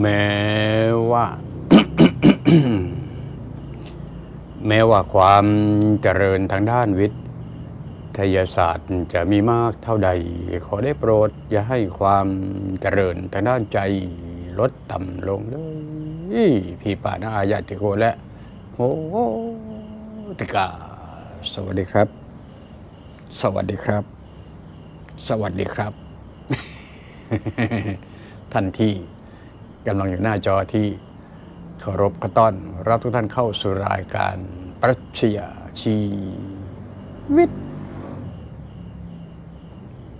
แม้ว่า แม้ว่าความเจริญทางด้านวิทยาศาสตร์จะมีมากเท่าใด ขอได้โปรด อย่าให้ความเจริญทางด้านใจลดต่ำลงเลยพี่ป่านาอาญาติโกและโอ้ติกา สวัสดีครับ สวัสดีครับ สวัสดีครับ ท่านที่ กำลังอยู่หน้าจอที่เคารพกระต้อน รับทุกท่านเข้าสู่รายการปรัชญาชีวิต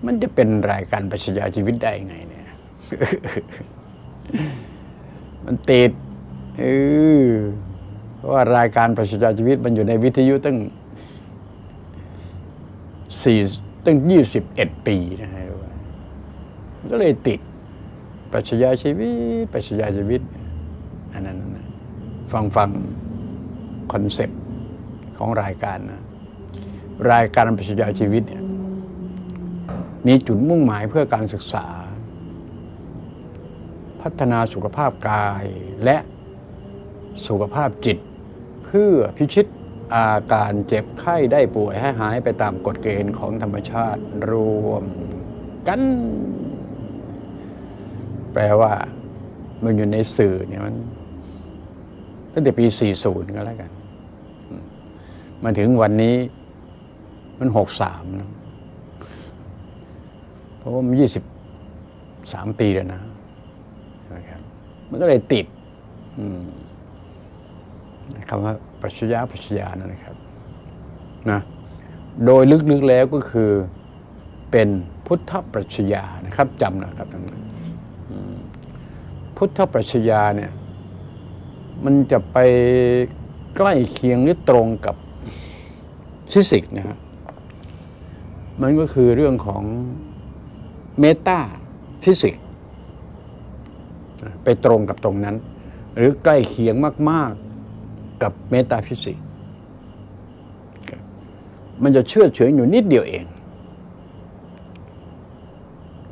มันจะเป็นรายการปรัชญาชีวิตได้ไงเนี่ย มันติดเออเพราะว่ารายการปรัชญาชีวิตมันอยู่ในวิทยุตั้งสี่ตั้งยี่สิบเอ็ดปีนะฮะก็เลยติด ปรัชญาชีวิตปรัชญาชีวิตอันนั้นนะฟังฟังคอนเซปต์ของรายการนะรายการปรัชญาชีวิตเนี่ยมีจุดมุ่งหมายเพื่อการศึกษา พัฒนาสุขภาพกายและสุขภาพจิต เพื่อพิชิตอาการเจ็บไข้ได้ป่วยให้หายไปตามกฎเกณฑ์ของธรรมชาติรวมกัน แปลว่ามันอยู่ในสื่อเนี่ยมันตั้งแต่ปี 40 ก็แล้วกัน มาถึงวันนี้มัน 63นะเพราะว่ามัน 23 ปีแล้วนะนะครับมันก็เลยติดคำว่าปรัชญาปรัชญานั่นนะครับนะโดยลึกๆแล้วก็คือเป็นพุทธปรัชญานะครับจำนะครับทั้งนั้น พุทธปรัชญาเนี่ยมันจะไปใกล้เคียงหรือตรงกับฟิสิกส์นะฮะมันก็คือเรื่องของmetaphysics ไปตรงกับตรงนั้น หรือใกล้เคียงมาก ๆ กับ metaphysics มันจะเชื่อเฉยอยู่นิดเดียวเอง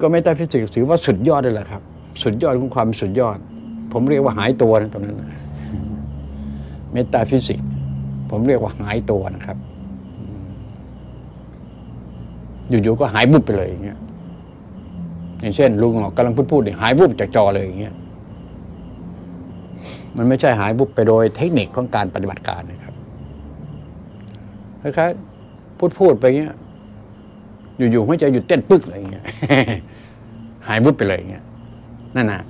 ก็ metaphysics ถือว่าสุดยอดเลยแหละครับ สุดยอดของความสุดยอด ผมเรียกว่าหายตัวนะตรงนั้น metaphysics ผมเรียกว่าหายตัวนะครับ อยู่ๆก็หายวุบไปเลยอย่างเงี้ยอย่างเช่น ลุงกำลังพูดพูดหายวุบจากจอเลยอย่างเงี้ยมันไม่ใช่หายวุบไปโดยเทคนิคของการปฏิบัติการนะครับคล้ายๆพูดพูดไปเงี้ย อยู่ๆหัวใจหยุดเต้นปึ๊กอะไรเงี้ยหายวุบไปเลยอย่างเงี้ย นั่นนะ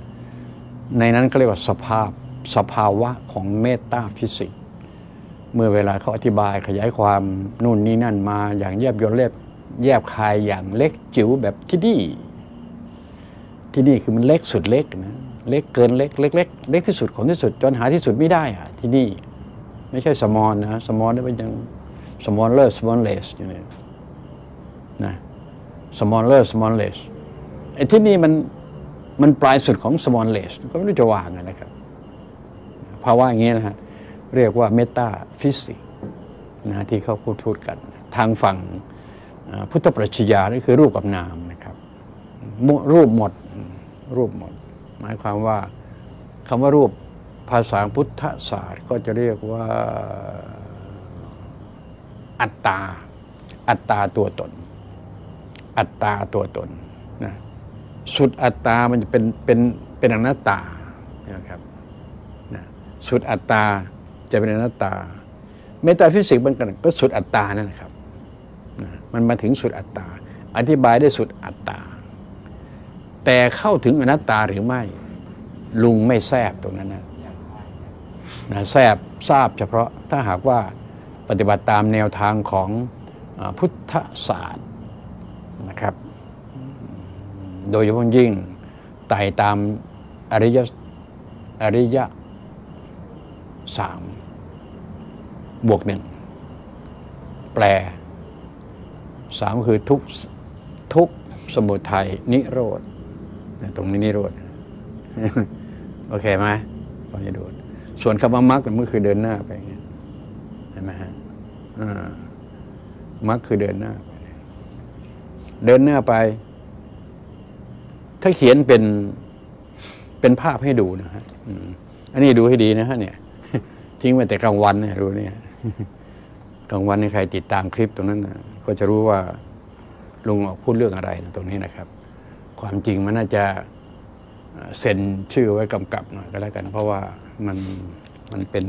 ในนั้นเขาเรียกว่าสภาพสภาวะของ metaphysics เมื่อเวลาเขาอธิบายขยายความนู่นนี่นั่นมาอย่างแยบยลเล็บแยบคายอย่างเล็กจิ๋วแบบ tiny tiny คือมันเล็กสุดเล็กนะเล็กเกินเล็กเล็กเล็กเล็กที่สุดของที่สุดจนหาที่สุดไม่ได้อะ tiny ไม่ใช่ small นะ small นี่เป็นยัง smaller smallest อย่างนี้นะ smaller smallest ไอ้ tiny มัน มันปลายสุดของ smallest ก็ไม่รู้จะวางนะครับภาวะอย่างนี้นะฮะเรียกว่าเมตาฟิสิกนะที่เขาพูดพูดกัน ทางฝั่งพุทธปรัชญานี่คือรูปกับนามนะครับ รูปหมดรูปหมด หมายความว่าคำว่ารูปภาษาพุทธศาสตร์ก็จะเรียกว่าอัตตา อัตตาตัวตน อัตตาตัวตนนะ สุดอัตตา มันจะเป็นเป็นเป็นอนัตตานะครับนะสุดอัตตาจะเป็นอนัตตา เมตาฟิสิกส์มันก็สุดอัตตานั่นแหละครับนะมันมาถึงสุดอัตตา อธิบายได้สุดอัตตา แต่เข้าถึงอนัตตาหรือไม่ ลุงไม่แทบตรงนั้นนะนะแทบทราบเฉพาะถ้าหากว่าปฏิบัติตามแนวทางของพุทธศาสตร์นะครับ โดยเฉพาะยิ่งไต่ตามอริยอริยสามบวกหนึ่งแปลสามคือทุกทุกสมุทัยนิโรธตรงนี้นิโรธโอเคไหมตอนนี้ดูส่วนคำว่ามรรคมันคือเดินหน้าไปเห็นไหมฮะมรรคคือเดินหน้าไปเดินหน้าไป ถ้าเขียนเป็นเป็นภาพให้ดูนะฮะอันนี้ดูให้ดีนะฮะเนี่ย ทิ้งไว้แต่กลางวันเนี่ยรู้เนี่ยกลางวันนี่ใครติดตามคลิปตรงนั้นนะก็จะรู้ว่าลุงออกพูดเรื่องอะไรนะตรงนี้นะครับ ความจริงมันน่าจะเอ่อเซ็นชื่อไว้กำกับหน่อยก็แล้วกัน เพราะว่ามันมันเป็น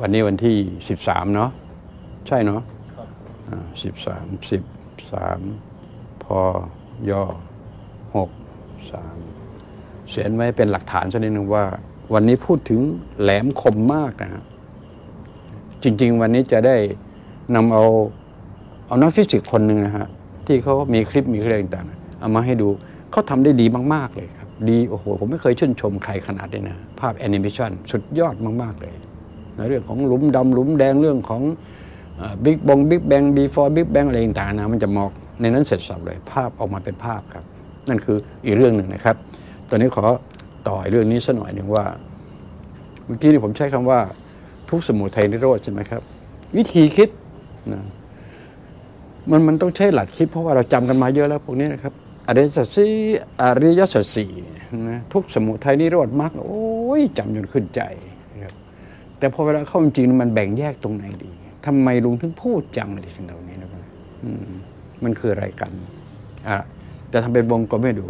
วันนี้วันที่สิบสามเนาะใช่เนาะ สิบสามสิบสามพอย่อหกสามเขียนไว้เป็นหลักฐานสักนิดหนึ่งว่า วันนี้พูดถึงแหลมคมมากนะฮะจริง ๆ วันนี้จะได้นำเอาเอานักฟิสิกส์คนหนึ่งนะฮะที่เขามีคลิปมีอะไรต่างๆเอามาให้ดูเขาทำได้ดีมาก ๆ เลยครับ ดีโอ้โห ผมไม่เคยชื่นชมใครขนาดนี้นะ ภาพแอนิเมชันสุดยอดมาก ๆ เลย ในเรื่องของหลุมดำหลุมแดงเรื่องของ บิ๊กบง Big Bang before Big Bang อะไรต่างๆนะมันจะบอกในนั้นเสร็จสรรพเลย ภาพออกมาเป็นภาพครับ นั่นคืออีกเรื่องหนึ่งนะครับ ตอนนี้ขอต่อเรื่องนี้สักหน่อยหนึ่งว่า เมื่อกี้นี่ผมใช้คำว่า ทุกสมุทัยนิโรธใช่ไหมครับ วิธีคิดนะมันมันต้องใช้หลักคิดเพราะว่าเราจำกันมาเยอะแล้วพวกนี้นะครับอริยสัจสี่อริยสัจสี่นะทุกสมุทัยนิโรธมรรคโอ้ยจำจนขึ้นใจนะครับแต่พอเวลาเข้าจริงมันแบ่งแยกตรงไหนดี ทำไมลุงถึงพูดจังเลยสิ่งเหล่านี้นะครับมันคืออะไรกันอะจะทำเป็นวงกลมให้ดู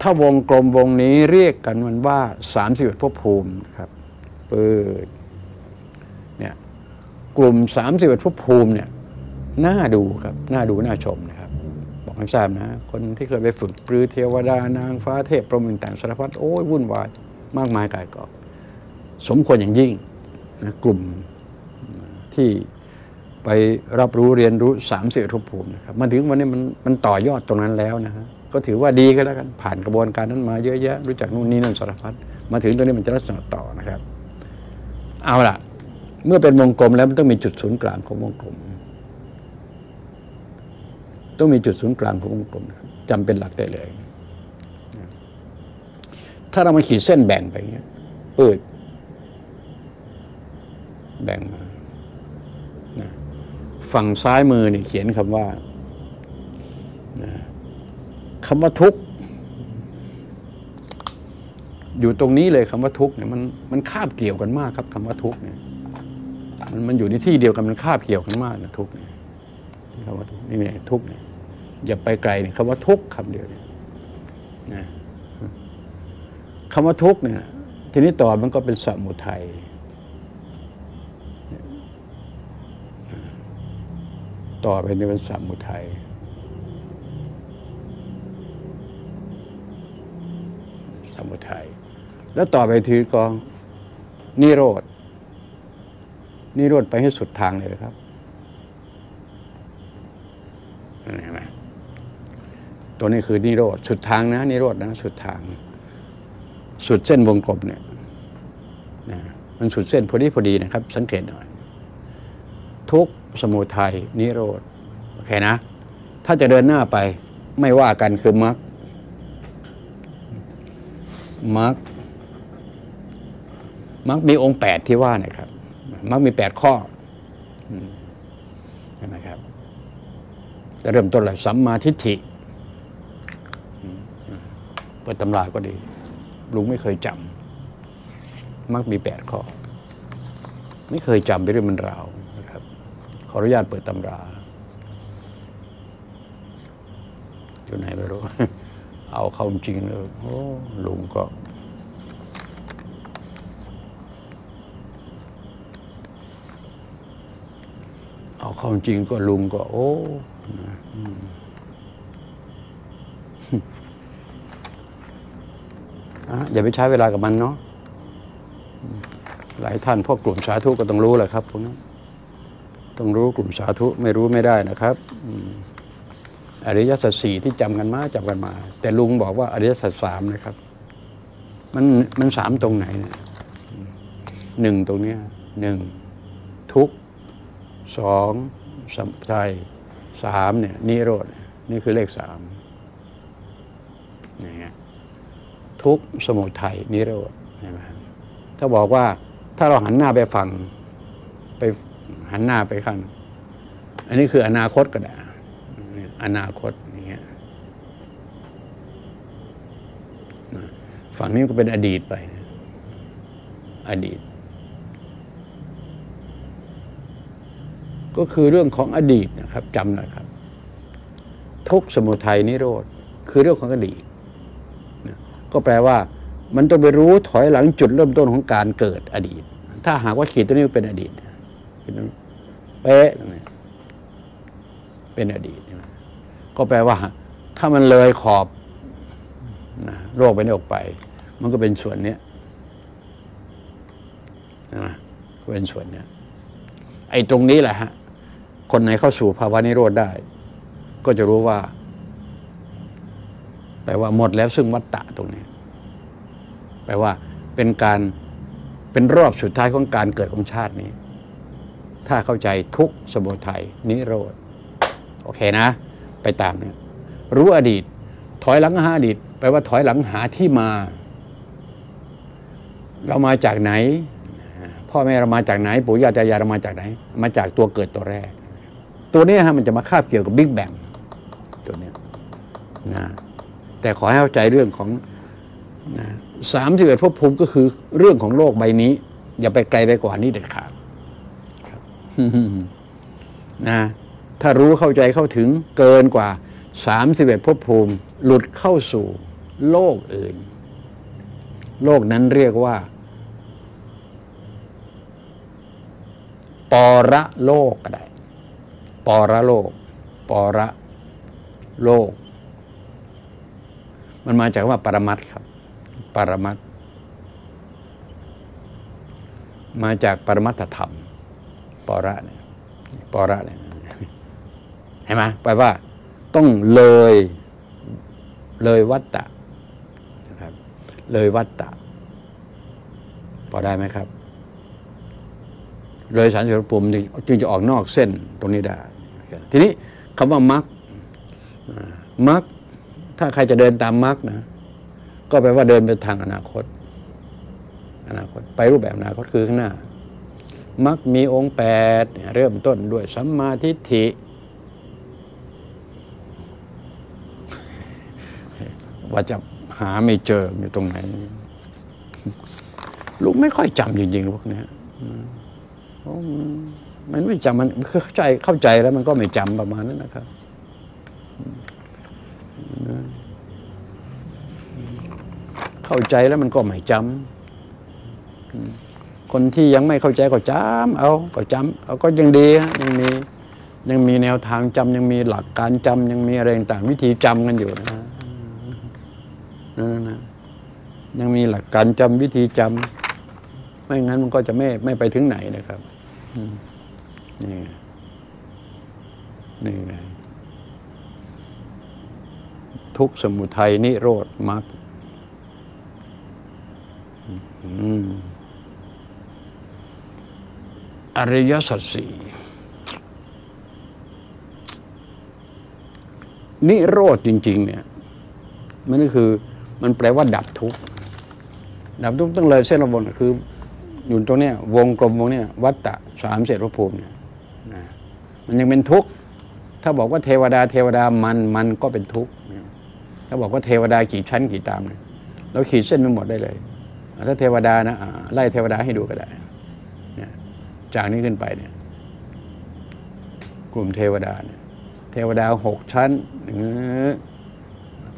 ถ้าวงกลมวงนี้เรียกกันมันว่าสามสิบเอ็ดภพภูมิครับเปิดเนี่ยกลุ่มสามสิบเอ็ดภพภูมิเนี่ยน่าดูครับน่าดูน่าชมนะครับ บอกให้ทราบนะ คนที่เคยไปฝึกปรือเทวดานางฟ้าเทพพรหมต่างสารพัดโอ้ยวุ่นวายมากมายกายกองสมควรอย่างยิ่งนะกลุ่ม ที่ไปรับรู้เรียนรู้สามสิบทุกภูมินะครับมาถึงวันนี้มันมันต่อยอดตรงนั้นแล้วนะฮะก็ถือว่าดีก็แล้วกันผ่านกระบวนการนั้นมาเยอะแยะรู้จักนู่นนี่นั่นสารพัดมาถึงตรงนี้มันจะลักษณะต่อนะครับ เอาล่ะ เมื่อเป็นวงกลมแล้วมันต้องมีจุดศูนย์กลางของวงกลม ต้องมีจุดศูนย์กลางของวงกลมนะครับจำเป็นหลักได้เลย ถ้าเรามาขีดเส้นแบ่งไปเงี้ยเปิดแบ่งมา ฝั่งซ้ายมือเนี่ยเขียนคำว่าคำว่าทุกข์อยู่ตรงนี้เลยคำว่าทุกข์เนี่ยมันมันคาบเกี่ยวกันมากครับคำว่าทุกข์เนี่ยมันมันอยู่ในที่เดียวกันมันคาบเกี่ยวกันมากนะทุกข์เนี่ยคำว่าทุกข์นี่เนี่ยทุกข์เนี่ยอย่าไปไกลเนี่ยคำว่าทุกข์คำเดียวเนี่ยนะคำว่าทุกข์เนี่ยทีนี้ต่อมันก็เป็นสมุทัย ต่อไปนี่เป็นสมุทัยสมุทัยแล้วต่อไปทีก็นิโรธนิโรธไปให้สุดทางเลยครับเห็นไหมตัวนี้คือนิโรธสุดทางนะนิโรธนะสุดทาง สุดเส้นวงกลมเนี่ยนะมันสุดเส้นพอดีพอดีนะครับ สังเกตหน่อย ทุกสมุทัยนิโรธโอเคนะ ถ้าจะเดินหน้าไปไม่ว่ากันคือมรรคมรรคมรรคมีองค์แปดที่ว่าเนี่ยครับมรรคมีแปดข้ออืมเห็นไหมครับจะเริ่มต้นเลยสัมมาทิฏฐิเปิดตำราก็ดีลุงไม่เคยจำมรรคมีแปดข้อ ไม่เคยจำไปเรื่องมันราว ออนุญาตเปิดตำรา อยู่ไหนไม่รู้ เอาเข้าจริงเลยโอ้ลุงก็ เอาเข้าจริงก็ลุงก็ โอ้นะอืมอะอย่าไปใช้เวลากับมันเนาะหลายท่านพวกกลุ่มสาธุก็ต้องรู้แหละครับพวกนั้น ต้องรู้กลุ่มสาธุไม่รู้ไม่ได้นะครับอริยสัจสี่ที่จำกันมาจำกันมา แต่ลุงบอกว่าอริยสัจสามนะครับ มันมันสามตรงไหนเนี่ยหนึ่งตรงเนี้ยหนึ่งทุกสองสมุทัยสามเนี่ยนิโรธนี่คือเลขสามนะฮะทุกสมุทัยนิโรธใช่ไหมถ้าบอกว่าถ้าเราหันหน้าไปฝั่งไป หันหน้าไปข้างอันนี้คืออนาคตก็ได้อนาคตอย่างเงี้ยฝั่งนี้ก็เป็นอดีตไป อดีต ก็คือเรื่องของอดีตนะครับจำนะครับ ทุกสมุทัยนิโรธคือเรื่องของอดีต ก็แปลว่า มันต้องไปรู้ถอยหลังจุดเริ่มต้นของการเกิดอดีต ถ้าหากว่าขีดตัวนี้เป็นอดีต เป๊ะเป็นอดีตก็แปลว่า ถ้ามันเลยขอบนะโรคไปนี้ออกไป มันก็เป็นส่วนเนี้ยนะเป็นส่วนเนี้ยไอ้ตรงนี้แหละฮะ คนไหนเข้าสู่ภาวะนิโรธได้ ก็จะรู้ว่าแปลว่าหมดแล้วซึ่งวัตตะตรงนี้ แปลว่าเป็นการเป็นรอบสุดท้ายของการเกิดของชาตินี้ ถ้าเข้าใจทุกสมุทัยนิโรธ โอเคนะ ไปตามเนี่ยรู้อดีต ถอยหลังหาอดีตแปลว่าถอยหลังหาที่มา เรามาจากไหน พ่อแม่เรามาจากไหน ปู่ย่าตายายเรามาจากไหน มาจากตัวเกิดตัวแรก ตัวนี้ฮะมันจะมาคาบเกี่ยวกับบิ๊กแบงตัวนี้นะแต่ขอให้เข้าใจเรื่องของสามสิบเอ็ดภพภูมิก็คือเรื่องของโลกใบนี้ อย่าไปไกลไปกว่านี้เด็ดขาด นะถ้ารู้เข้าใจเข้าถึงเกินกว่าสามสิบเอ็ดภพภูมิ หลุดเข้าสู่โลกอื่น โลกนั้นเรียกว่า ปรโลกก็ได้ ปรโลก ปรโลก มันมาจากว่าปรมัตครับ ปรมัตมาจากปรมัตถธรรม ปรเนี่ยปรเนี่ยเห็นไหมแปลว่า ต้องเลยเลยวัตตะนะครับ เลยวัตตะ พอได้ไหมครับ เลยสารเสพปุ่มจึงจะออกนอกเส้นตรงนี้ได้ ทีนี้คำว่ามักมักถ้าใครจะเดินตามมักนะ ก็แปลว่าเดินไปทางอนาคต อนาคต ไปรูปแบบอนาคตคือข้างหน้า มักมีองค์แปดเริ่มต้นด้วยสัมมาทิฏฐิว่าจะหาไม่เจออยู่ตรงไหน ลูกไม่ค่อยจำจริงๆพวกนี้มันไม่จำมันเข้าใจเข้าใจแล้วมันก็ไม่จำประมาณนั้นนะครับเข้าใจแล้วมันก็ไม่จำ คนที่ยังไม่เข้าใจก็จำเอาก็จำเอาก็ยังดียังมียังมีแนวทางจำยังมีหลักการจำยังมีอะไรต่างวิธีจำกันอยู่นะนะยังมีหลักการจำวิธีจำไม่งั้นมันก็จะไม่ไม่ไปถึงไหนนะครับนี่นี่ไงทุกสมุทัยนิโรธมรรคอ อริยสัจสี่นิโรธจริง ๆ เนี่ย มันก็คือมันแปลว่าดับทุกข์ดับทุกข์ต้องเลยเส้นระบนคือ อยู่ตรงเนี้ยวงกลมวงเนี้ยวัตตะสามเศษรภูมิเนี่ยนะมันยังเป็นทุกข์ถ้าบอกว่าเทวดา เทวดามันมันก็เป็นทุกข์ถ้าบอกว่าเทวดากี่ชั้นกี่ตามเนี่ยเราขีดเส้นไปหมดได้เลย ถ้าเทวดานะไล่เทวดาให้ดูก็ได้ จากนี้ขึ้นไปเนี่ยกลุ่มเทวดาเนี่ยเทวดาหกชั้นนี่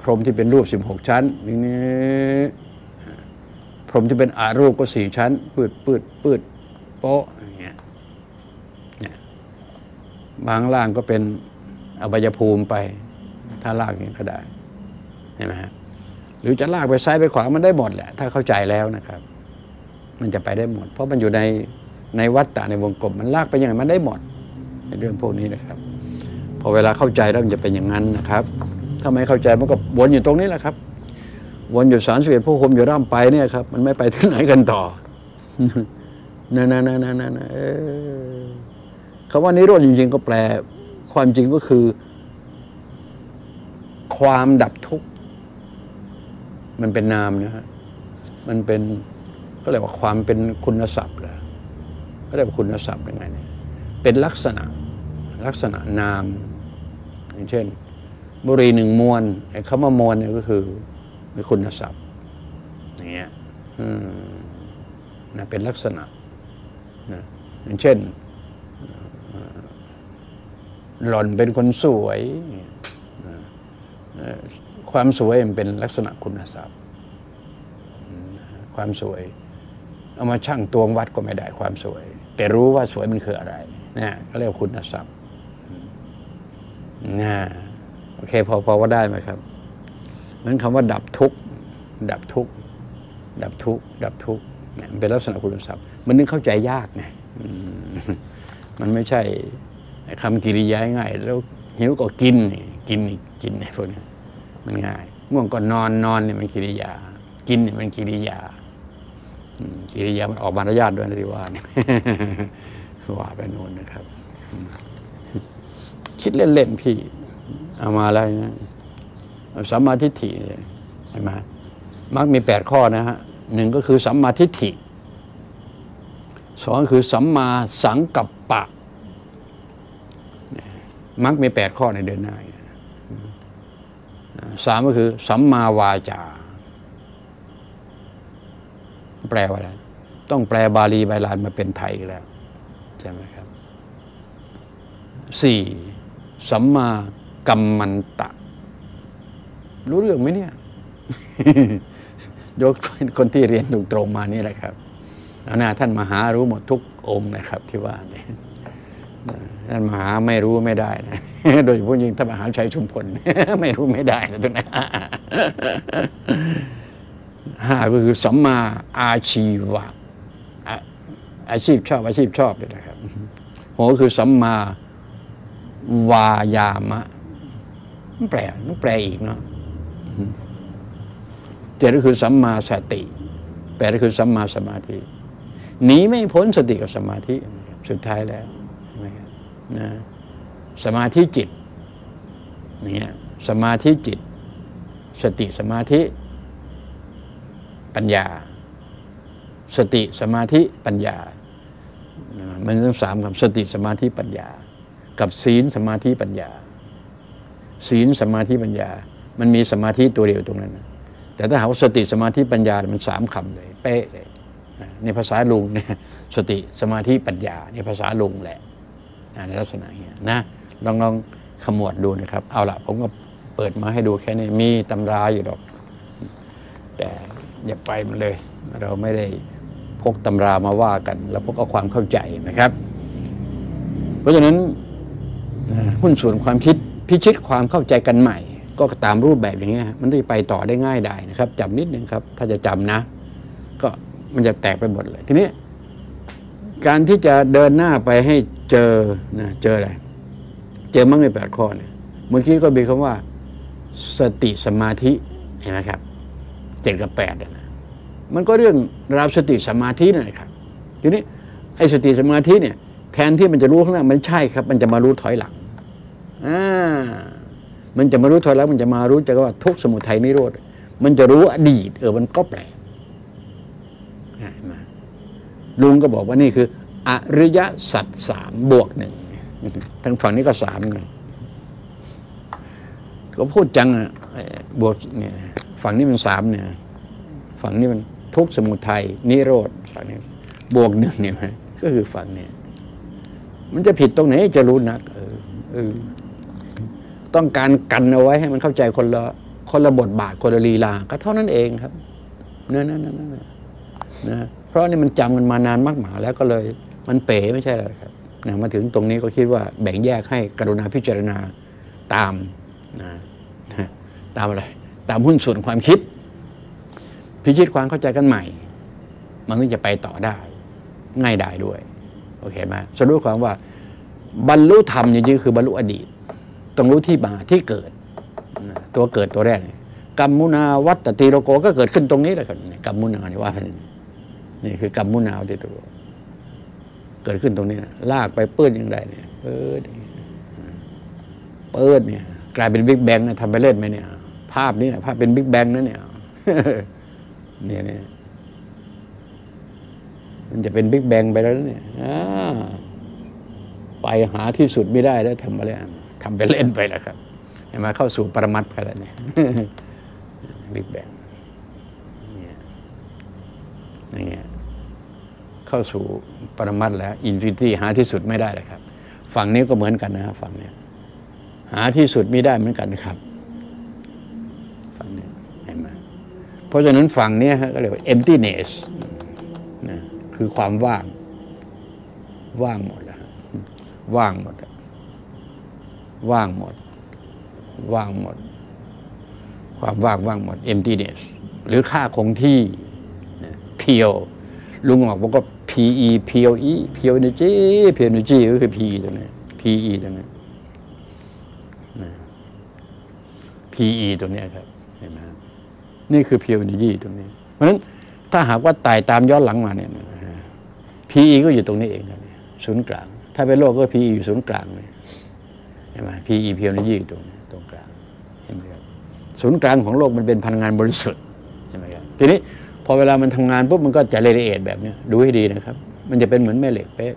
พรหมที่เป็นรูปสิบหกชั้นนี่พรหมที่เป็นอารูปก็สี่ชั้น ปืดปืดปืดโป๊ะอย่างเงี้ยเนี่ยบางล่างก็เป็นอบายภูมิไป ถ้าลากอย่างนี้ก็ได้เห็นไหมฮะหรือจะลากไปซ้ายไปขวามันได้หมดแหละ ถ้าเข้าใจแล้วนะครับ มันจะไปได้หมด เพราะมันอยู่ใน ในวัฏฏะในวงกลมมันลากไปยังไงมันได้หมดในเรื่องพวกนี้นะครับ พอเวลาเข้าใจแล้วมันจะเป็นอย่างนั้นนะครับ ถ้าไม่เข้าใจมันก็วนอยู่ตรงนี้แหละครับ วนอยู่สารสเวทพวกผมอยู่ร่ำไปเนี่ยครับ มันไม่ไปที่ไหนกันต่อนั่นนั่นนั่นนั่นคำว่านิโรธจริง ๆ ก็แปล ความจริงก็คือ ความดับทุกข์มันเป็นนามนะฮะมันเป็นก็เรียกว่าความเป็นคุณศัพท์เลย ก็เรียกว่าคุณศัพท์ยังไงเนี่ยเป็นลักษณะลักษณะนาม อย่างเช่น บุรีหนึ่งมวนไอ้คำว่ามวนเนี่ยก็คือคุณทรัพย์อย่างเงี้ยอืมนะเป็นลักษณะนะอย่างเช่นหล่อนเป็นคนสวยความสวยมันเป็นลักษณะคุณทรัพย์ความสวย เอามาชั่งตวงวัดก็ไม่ได้ความสวย แต่รู้ว่าสวยมันคืออะไรนะก็เรียกคุณทรัพย์นะโอเค พอพอว่าได้ไหมครับนั้นคำว่าดับทุกข์ดับทุกข์ดับทุกข์ดับทุกข์เนี่ยเป็นลักษณะคุณทรัพย์ มันนึกเข้าใจยากไงมันไม่ใช่คำกิริยาง่าย แล้วหิวก็กิน กินกินไอ้พวกนี้มันง่ายง่วงก็นอนนอนเนี่ยมันกิริยา กินเนี่ยมันกิริยา กิริยามันออกมารยาทด้วยนะที่ว่าเนี่ยว่าไปโน่นนะครับ คิดเล่นๆพี่ เอามาอะไรนะสัมมาทิฏฐิเห็นไหมมักมีแปดข้อนะฮะหนึ่งก็คือสัมมาทิฏฐิสองคือสัมมาสังกัปปะ มักมีแปดข้อในเดือนหน้าสามก็คือ สัมมาวาจา แปลว่าอะไรต้องแปลบาลีไบาลานมาเป็นไทยแล้วใช่ไหมครับสี่สัมมากัมมันตะ รู้เรื่องไหมเนี่ยยกคนที่เรียนตรงๆมานี่แหละครับแล้วนะท่านมหารู้หมดทุกองค์นะครับ ที่ว่าเนี่ยท่านมหาไม่รู้ไม่ได้นะโดยเฉพาะยิ่งท่านมหาชัยชุมพลไม่รู้ไม่ได้นะตรงนั้น ห้าก็คือสัมมาอาชีวะอาชีพชอบอาชีพชอบเลยนะครับหกคือสัมมาวายามะมันแปลต้องแปลอีกเนาะเจ็ดก็คือสัมมาสติแปดก็คือสัมมาสมาธิหนีไม่พ้นสติกับสมาธิสุดท้ายแล้วนะสมาธิจิตเนี่ยสมาธิจิต สติสมาธิ ปัญญา สติสมาธิปัญญา มันต้องสามคำสติสมาธิปัญญา กับศีลสมาธิปัญญา ศีลสมาธิปัญญา มันมีสมาธิตัวเดียวตรงนั้นแต่ถ้าหากสติสมาธิปัญญา มันสามคำเลยเป๊ะเลยในภาษาลุงเนี่ยสติสมาธิปัญญาในภาษาลุงแหละในลักษณะนี้นะลองลองขมวดดูนะครับ เอาละผมก็เปิดมาให้ดูแค่นี้มีตำราอยู่ดอก แต่ อย่าไปมันเลย เราไม่ได้พกตำรามาว่ากันแล้วพกเอาความเข้าใจนะครับ เพราะฉะนั้นหุ้นส่วนความคิดพิชิตความเข้าใจกันใหม่ ก็ตามรูปแบบอย่างเงี้ยมันจะไปต่อได้ง่ายได้นะครับจำนิดนึงครับ ถ้าจะจำนะ ก็มันจะแตกไปหมดเลย ทีนี้การที่จะเดินหน้าไปให้เจอนะเจออะไร เจอมั่งในแปดข้อเนี่ยเมื่อกี้ก็มีคำว่า สติสมาธิเห็นไหมครับ เจ็ดกับแปดนะมันก็เรื่องราวสติสมาธินั่นแหละครับทีนี้ไอ้สติสมาธิเนี่ยแทนที่มันจะรู้ข้างหน้ามันใช่ครับ มันจะมารู้ถอยหลังอ่ามันจะมารู้ถอยหลังมันจะมารู้จะว่าทุกสมุทัยนิโรธมันจะรู้อดีต เออมันก็แปลกลุงก็บอกว่านี่คือ อริยสัจสามบวกหนึ่งทั้งฝั่งนี้ก็สามไงก็พูดจังอะบวกเนี่ย ฝั่งนี้มันสามเนี่ย ฝั่งนี้มันทุกสมุทัยนิโรธฝั่งนี้บวกหนึ่งเนี่ยก็คือฝั่งนี้มันจะผิดตรงไหนจะรู้นัก เออเออต้องการกันเอาไว้ให้มันเข้าใจคนละคนละบทบาทคนละลีลา ก็เท่านั้นเองครับนั่นนั่นนั่นนะเพราะนี่มันจำกันมานานมากหมาแล้วก็เลย มันเป๋ไม่ใช่หรอครับนะมาถึงตรงนี้ก็คิดว่าแบ่งแยกให้กรุณาพิจารณาตามนะตามอะไร ตามหุ้นส่วนความคิด พิจิตความเข้าใจกันใหม่ มันก็จะไปต่อได้ ง่ายได้ด้วย โอเคไหมสรุปความว่า บรรลุธรรมจริงๆคือบรรลุอดีต ต้องรู้ที่มาที่เกิด ตัวเกิดตัวแรกกรรมุนาวัตติโลโกก็เกิดขึ้นตรงนี้แหละครับกรรมุนานี่ว่านี่คือกรรมุนาที่ตัวเกิดขึ้นตรงนี้นะลากไปเปิดอย่างไรเนี่ยเปิดเปิดเนี่ย กลายเป็นบิ๊กแบงนะทำไปเล่นไหมเนี่ย ภาพนี้ภาพเป็นบิ๊กแบงนะเนี่ยเนี่ยเนี่ยมันจะเป็นบิ๊กแบงไปแล้วเนี่ยไปหาที่สุดไม่ได้แล้วทำอะไรทำไปเล่นไปแล้วครับเห็นไหมเข้าสู่ปรมัตถ์ไปแล้วเนี่ย Big Bang เนี่ยเงี้ยเข้าสู่ปรมัตถ์แล้ว infinity หาที่สุดไม่ได้เลยครับ ฝั่งนี้ก็เหมือนกันนะครับฝั่งเนี้ยหาที่สุดไม่ได้เหมือนกันนะครับ ฝั่งนี้เห็นไหม เพราะฉะนั้นฝั่งนี้ฮะก็เรียกว่า emptiness นะคือความว่าง ว่างหมดแล้วฮะว่างหมดว่างหมด ว่างหมด ความว่างว่างหมด emptiness หรือค่าคงที่นะเพียวลุงบอกว่าก็ PE PLE pure energy pure energy ก็คือ PE ตรงนี้ PE ตรงนี้นะ PE ตรงเนี้ยครับเห็นไหม นี่คือ pure energy ตรงนี้ เพราะฉะนั้นถ้าหากว่าไต่ตามย้อนหลังมาเนี่ย PE ก็อยู่ตรงนี้เองครับเนี่ยศูนย์กลาง ถ้าเป็นโลกก็ PE อยู่ศูนย์กลางเลยเห็นไหม PE pure energy อยู่ตรงตรงกลางเห็นไหมครับศูนย์กลางของโลกมันเป็นพลังงานบริสุทธิ์เห็นไหมครับทีนี้พอเวลามันทำงานปุ๊บมันก็จะละเอียดแบบนี้ดูให้ดีนะครับ มันจะเป็นเหมือนแม่เหล็กเป๊ะ